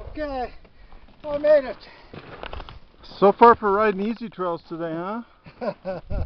Okay, I made it. So far for riding easy trails today, huh?